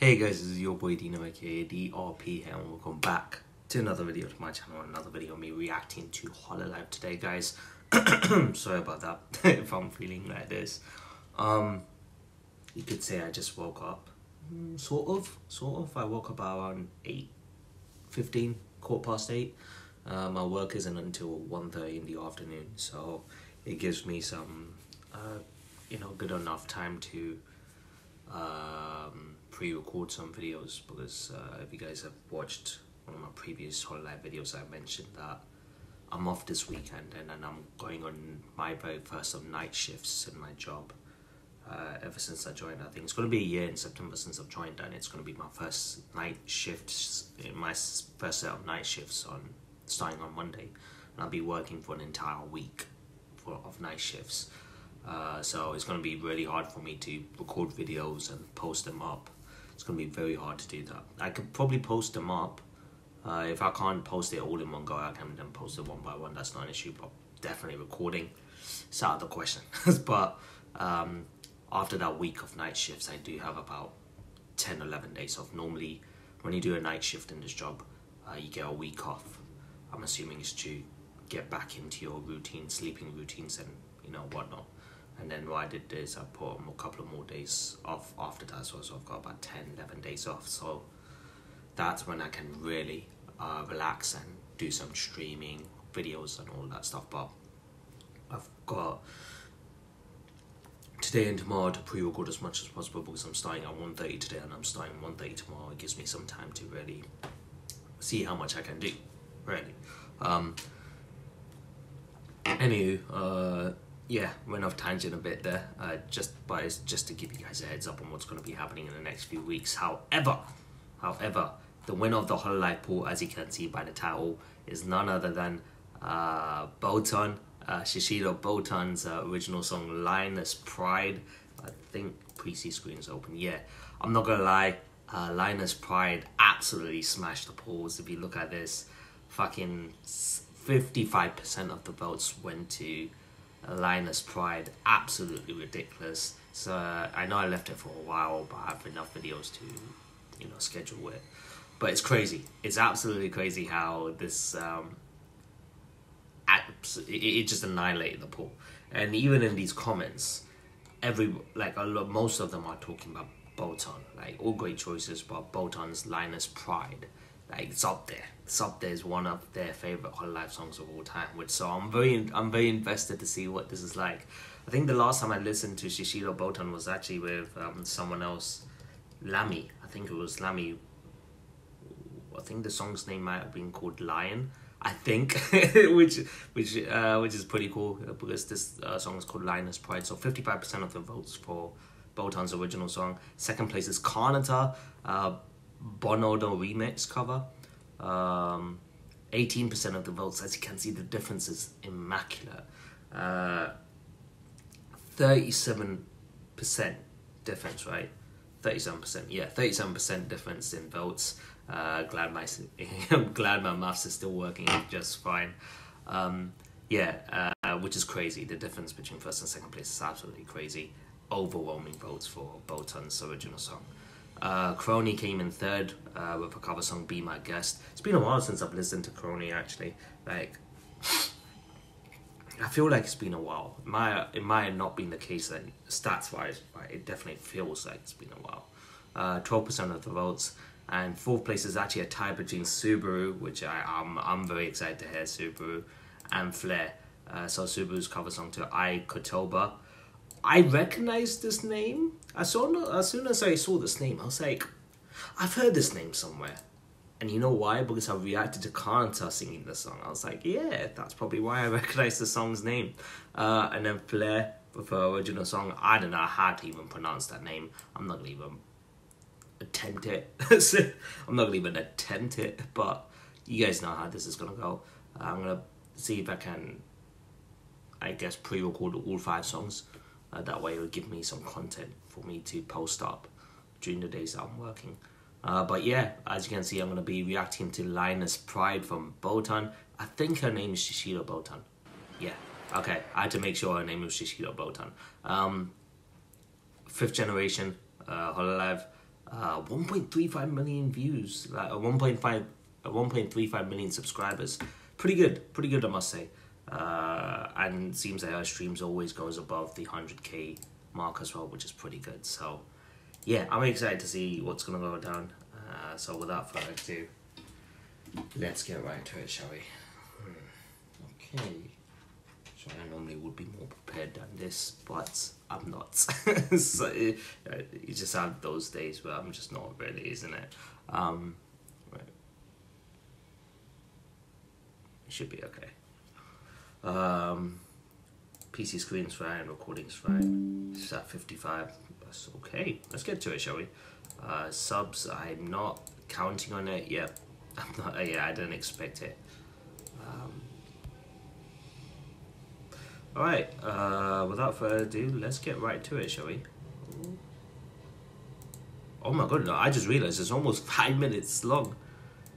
Hey guys, this is your boy Dino aka DRP here and welcome back to another video to my channel, another video of me reacting to Hololive today guys. Sorry about that if I'm feeling like this. Um you could say I just woke up. Mm, sort of, sort of. I woke up around 8 15, quarter past 8. Uh, my work isn't until 1.30 in the afternoon, so it gives me some, uh, you know, good enough time to pre-record some videos because uh, if you guys have watched one of my previous Hololive videos, I mentioned that I'm off this weekend and I'm going on my very first of night shifts in my job. Uh, ever since I joined, I think it's going to be a year in September since I've joined, and it's going to be my first night shifts, in my first set of night shifts on starting on Monday, and I'll be working for an entire week for of night shifts. Uh, so it's going to be really hard for me to record videos and post them up. It's going to be very hard to do that. I could probably post them up. Uh, if I can't post it all in one go, I can then post it one by one. That's not an issue, but definitely recording, it's out of the question. but um, after that week of night shifts, I do have about 10, 11 days off. Normally, when you do a night shift in this job, uh, you get a week off. I'm assuming it's to get back into your routine, sleeping routines, and you know whatnot. And then what I did is I put a couple of more days off after that, so I've got about 10, 11 days off. So that's when I can really uh, relax and do some streaming videos and all that stuff. But I've got today and tomorrow to pre-record as much as possible because I'm starting at 1.30 today and I'm starting 1.30 tomorrow. It gives me some time to really see how much I can do, really. Um, anywho, uh, yeah, went off tangent a bit there, uh, just by just to give you guys a heads up on what's going to be happening in the next few weeks. However, however, the winner of the Hololive pool, as you can see by the title, is none other than uh, Botan uh, Shishiro Botan's uh, original song Lioness Pride. I think pre-C screen's open. Yeah, I'm not gonna lie. Uh, Lioness Pride absolutely smashed the polls. If you look at this, fucking 55% of the votes went to Lioness Pride. Absolutely ridiculous. So uh, I know I left it for a while, but I have enough videos to, you know, schedule it. But it's crazy. It's absolutely crazy how this um, it, just annihilated the pool. And even in these comments, every like a lot, most of them are talking about Botan, like all great choices, but Botan's Lioness Pride, like it's up there. It's up there as one of their favorite Hololive songs of all time. Which so I'm very I'm very invested to see what this is like. I think the last time I listened to Shishiro Botan was actually with um, someone else, Lamy. I think it was Lamy. I think the song's name might have been called Lion I think, which which uh, which is pretty cool because this uh, song is called Lioness Pride. So fifty five percent of the votes for Botan's original song. Second place is Kanata, uh, Bonodo remix cover. Um, 18% of the votes, as you can see, the difference is immaculate. Uh, 37% difference, right? 37%, yeah, 37% difference in votes. Uh, glad my I'm glad my maths is still working just fine. Um, yeah, uh, which is crazy. The difference between first and second place is absolutely crazy. Overwhelming votes for Botan's original song. Uh, Kronii came in third uh, with a cover song "Be My Guest." It's been a while since I've listened to Kronii actually. Like, I feel like it's been a while. It might it might have not been the case then stats wise, but it definitely feels like it's been a while. Uh, twelve percent of the votes and fourth place is actually a tie between Subaru, which I, I'm, I'm very excited to hear Subaru, and Flare. Uh, so Subaru's cover song to Ai Kotoba. I recognized this name. I saw as soon as I saw this name, I was like, I've heard this name somewhere. And you know why? Because I reacted to Kanta singing the song. I was like, yeah, that's probably why I recognize the song's name. Uh, and then Flare with her original song. I don't know how to even pronounce that name. I'm not gonna even attempt it. I'm not gonna even attempt it, but you guys know how this is gonna go. I'm gonna see if I can, I guess, pre-record all five songs. Uh, that way, it'll give me some content for me to post up during the days that I'm working. Uh, but yeah, as you can see, I'm gonna be reacting to Lioness Pride from Botan. I think her name is Shishiro Botan. Yeah, okay. I had to make sure her name was Shishiro Botan. Um, fifth generation, uh, Hololive uh, 1.35 million views, like uh, 1.5, uh, 1.35 million subscribers. Pretty good, pretty good, I must say. Uh, and seems like her streams always goes above the 100k mark as well, which is pretty good. So, yeah, I'm excited to see what's gonna go down. Uh, so, without further ado, let's get right to it, shall we? Hmm. Okay. So I normally would be more prepared than this, but I'm not. so you just have those days where I'm just not really, isn't it? Um, right. It should be okay. Um, PC screen's fine, recording's fine. It's at 55. That's okay. Let's get to it, shall we? Uh, subs, I'm not counting on it yet. I'm not. Yeah, I didn't expect it. Um, Alright, uh, without further ado, let's get right to it, shall we? Oh my god, no, I just realized it's almost five minutes long.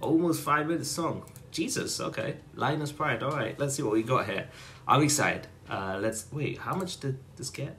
Almost five minutes long. Jesus, okay. Lioness Pride, alright, let's see what we got here. I'm excited. Uh, let's, wait, how much did this get?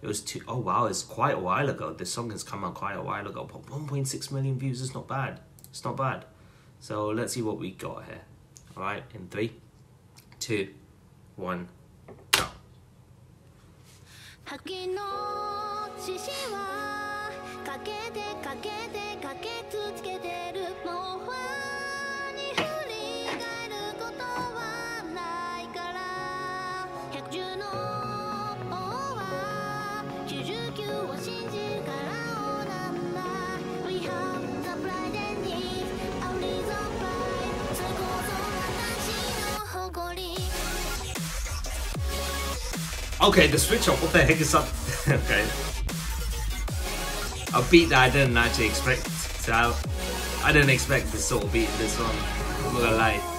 It was two, oh wow, it's quite a while ago. This song has come out quite a while ago, but 1.6 million views is not bad. It's not bad. So let's see what we got here. Alright, in three, two, one. 秋 Okay, the switch off. What the heck is up? okay. A beat that I didn't actually expect. So I, I didn't expect this sort of beat this one. I'm not gonna lie.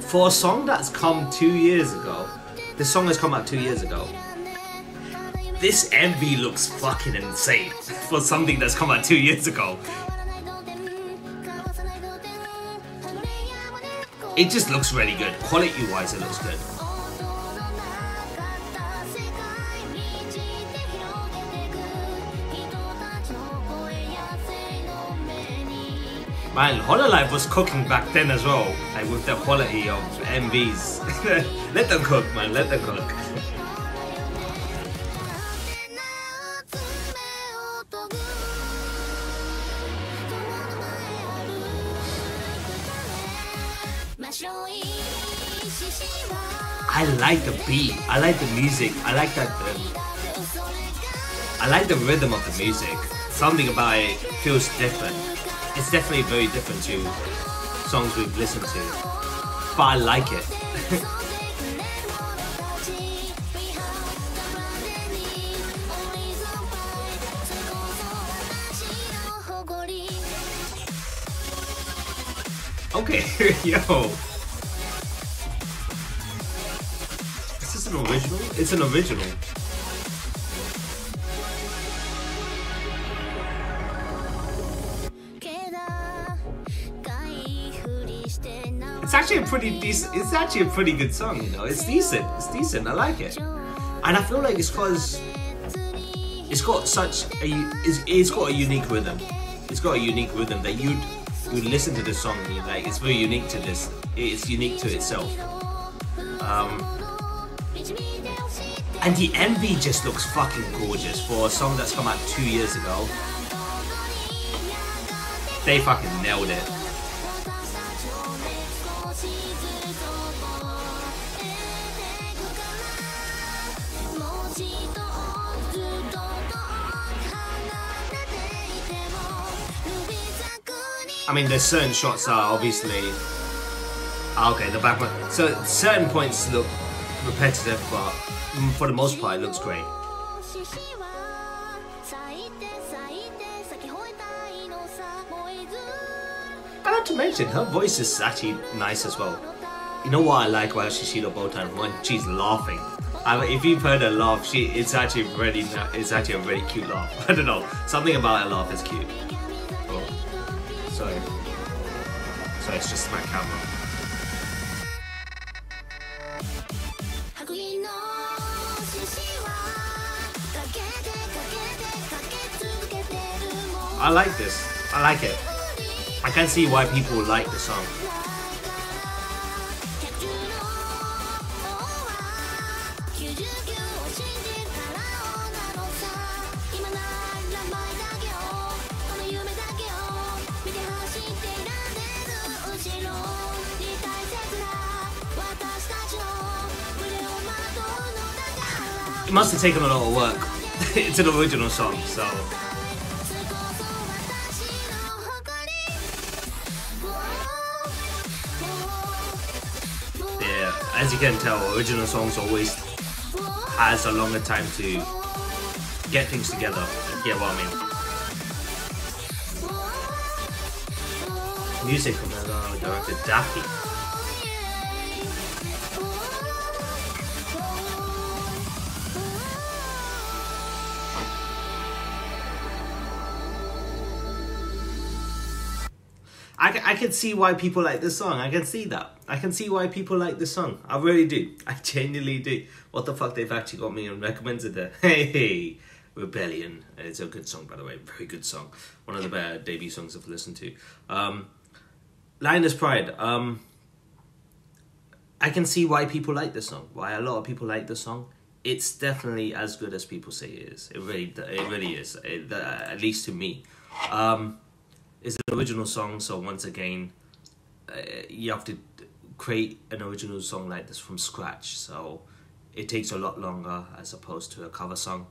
For a song that's come two years ago, this song has come out two years ago. This MV looks fucking insane for something that's come out two years ago. It just looks really good. Quality wise, it looks good. Man, Hololive was cooking back then as well, like with the quality of MVs. let them cook, man. Let them cook. I like the beat. I like the music. I like that. Um, I like the rhythm of the music. Something about it feels different. It's definitely very different to songs we've listened to, but I like it. okay, yo. An original? It's an original. It's actually a pretty decent. It's actually a pretty good song. You know, it's decent. It's decent. I like it, and I feel like it's cause it's got such a. It's, it's got a unique rhythm. It's got a unique rhythm that you'd you listen to this song and you're like, it's very unique to this. It's unique to itself. Um, and the MV just looks fucking gorgeous for a song that's come out two years ago. They fucking nailed it. I mean, there's certain shots are obviously ah, okay. The background, so certain points look repetitive, but Mm, for the most part, it looks great. And not to mention, her voice is actually nice as well. You know what I like about Shishiro Botan when she's laughing. I mean, if you've heard her laugh, she it's actually really it's actually a really cute laugh. I don't know, something about her laugh is cute. Oh, sorry. Sorry, it's just my camera. I like this. I like it. I can see why people like the song. It must have taken a lot of work. it's an original song, so can tell, original songs always has a longer time to get things together. Get what I mean? Music from the uh, director Daffy. I, I can see why people like this song. I can see that. I can see why people like this song. I really do. I genuinely do. What the fuck? They've actually got me and recommended it. Hey, hey, Rebellion. It's a good song, by the way. Very good song. One of the better debut songs I've listened to. Um, Lioness Pride. Um, I can see why people like this song. Why a lot of people like this song. It's definitely as good as people say it is. It really, it really is. It, uh, at least to me. Um, it's an original song, so once again, uh, you have to create an original song like this from scratch. So it takes a lot longer as opposed to a cover song.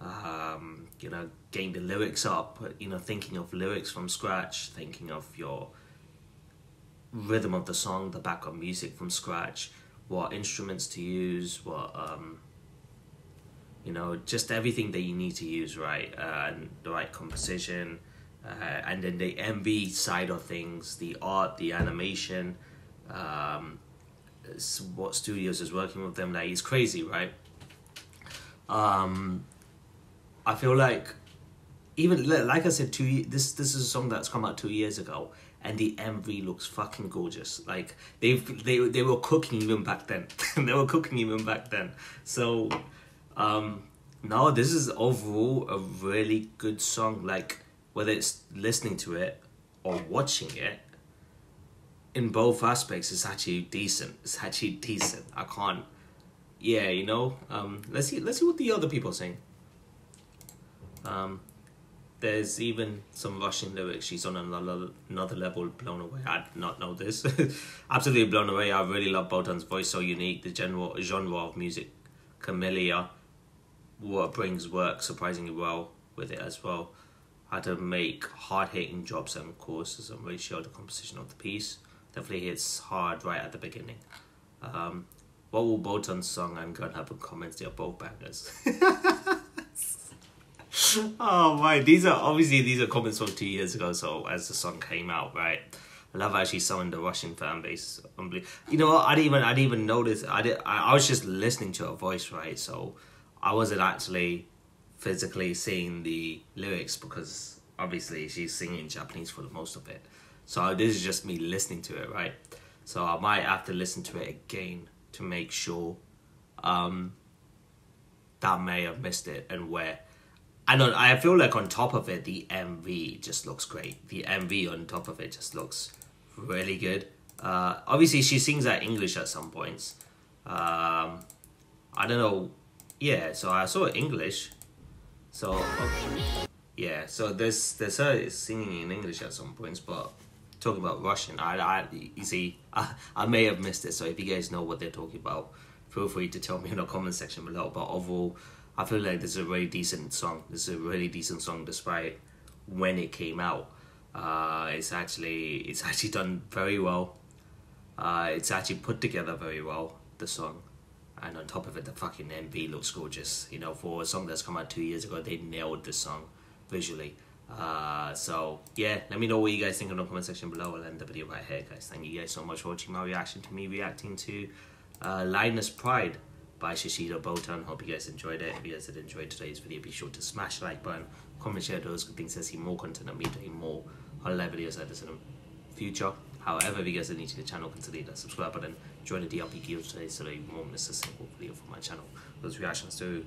Um, you know, getting the lyrics up, you know, thinking of lyrics from scratch, thinking of your rhythm of the song, the background music from scratch, what instruments to use, what um, you know, just everything that you need to use right, uh, and the right composition, uh, and then the MV side of things, the art, the animation, um, what studios is working with them, like it's crazy, right? Um, I feel like even like I said, two this this is a song that's come out two years ago, and the MV looks fucking gorgeous. Like they've they they were cooking even back then. they were cooking even back then. So, um, this is overall a really good song. Like whether it's listening to it or watching it, in both aspects, it's actually decent. It's actually decent. I can't. Yeah, you know. Um, let's see. Let's see what the other people are saying. Um, there's even some Russian lyrics. She's on another another level. Blown away. I did not know this. Absolutely blown away. I really love Botan's voice. So unique. The general genre of music, Camellia, what brings work surprisingly well with it as well. Had to make hard hitting jobs and courses and really show the composition of the piece. Definitely hits hard right at the beginning. Um, what will Botan's song and Gun have in comments? They are both bangers. oh my, these are obviously these are comments from two years ago. So as the song came out, right? I love actually of the Russian fan base. You know what? I didn't even I didn't even notice. I did. I, I was just listening to her voice, right? So I wasn't actually physically seeing the lyrics because obviously she's singing Japanese for the most of it. So this is just me listening to it, right? So I might have to listen to it again to make sure um, that may have missed it and where. I don't. I feel like on top of it, the MV just looks great. The MV on top of it just looks really good. Uh, obviously, she sings that English at some points. Um, I don't know. Yeah, so I saw English. So yeah, so there's there's her singing in English at some points, but talking about Russian, I, I you see, I, I may have missed it. So if you guys know what they're talking about, feel free to tell me in the comment section below. But overall, I feel like this is a really decent song. This is a really decent song, despite when it came out. Uh, it's actually it's actually done very well. Uh, it's actually put together very well. The song, and on top of it, the fucking MV looks gorgeous. You know, for a song that's come out two years ago, they nailed this song visually. Uh, so yeah, let me know what you guys think in the comment section below. I'll end the video right here, guys. Thank you guys so much for watching my reaction to me reacting to uh, Lioness Pride by Shishiro Botan. Hope you guys enjoyed it. If you guys did enjoy today's video, be sure to smash the like button, comment, share those good things to see more content of me doing more highlight videos like this in the future. However, if you guys are new to the channel, consider that subscribe button, enjoy the DLP guild today so that you won't miss a single video from my channel. Those reactions to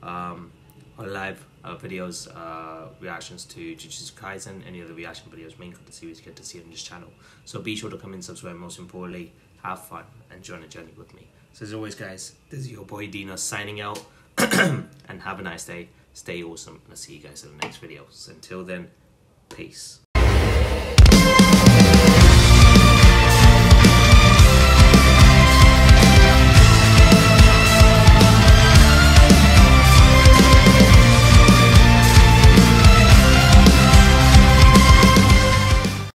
um, our live uh, videos, uh, reactions to Jujutsu Kaisen, any other reaction videos, main content series, you get to see on this channel. So be sure to come in, subscribe, most importantly, have fun and join the journey with me. So as always, guys, this is your boy Dino signing out, and have a nice day. Stay awesome, and I'll see you guys in the next video. So until then, peace.